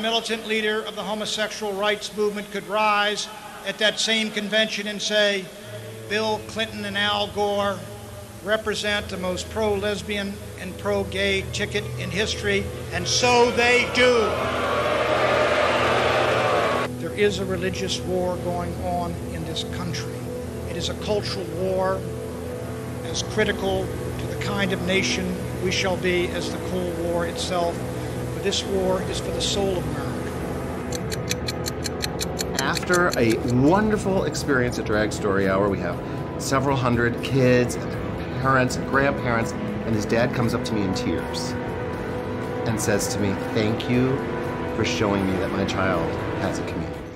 militant leader of the homosexual rights movement could rise at that same convention and say, Bill Clinton and Al Gore represent the most pro lesbian and pro gay ticket in history, and so they do. There is a religious war going on in this country. It is a cultural war as critical to the kind of nation we shall be as the Cold War itself. This war is for the soul of America. After a wonderful experience at Drag Story Hour, we have several hundred kids, parents, and grandparents, and his dad comes up to me in tears and says to me, Thank you for showing me that my child has a community.